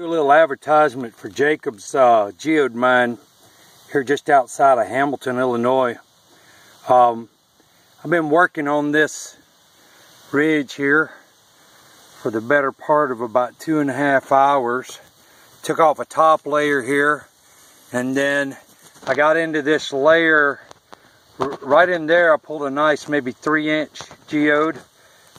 Do a little advertisement for Jacob's uh, geode mine here just outside of Hamilton, Illinois. Um, I've been working on this ridge here for the better part of about two and a half hours. Took off a top layer here and then I got into this layer right in there. I pulled a nice maybe three inch geode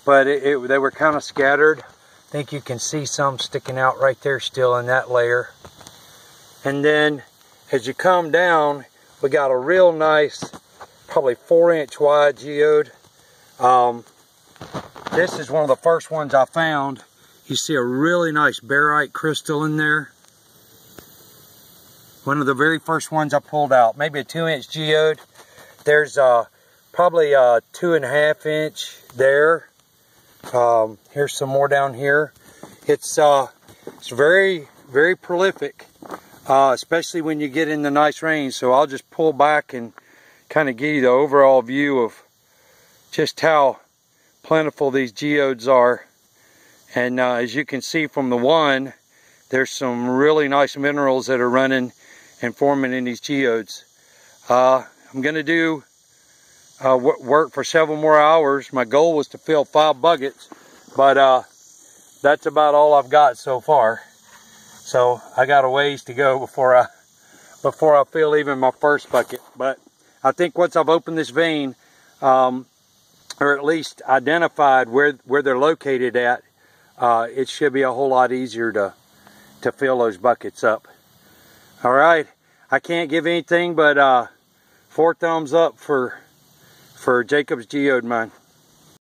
but it, it, they were kind of scattered. Think you can see some sticking out right there still in that layer. And then as you come down, we got a real nice, probably four inch wide geode. Um, this is one of the first ones I found. You see a really nice barite crystal in there. One of the very first ones I pulled out, maybe a two inch geode. There's uh, probably a two and a half inch there. Um, here's some more down here. It's uh, it's very very prolific, uh, especially when you get in the nice rain. So I'll just pull back and kind of give you the overall view of just how plentiful these geodes are. And uh, as you can see from the one, there's some really nice minerals that are running and forming in these geodes. Uh, I'm going to do uh, work for several more hours. My goal was to fill five buckets, but uh, that's about all I've got so far. So I got a ways to go before I before I fill even my first bucket. But I think once I've opened this vein, um, or at least identified where where they're located at, uh, it should be a whole lot easier to to fill those buckets up. All right, I can't give anything but uh, four thumbs up for for Jacob's Geode Mine.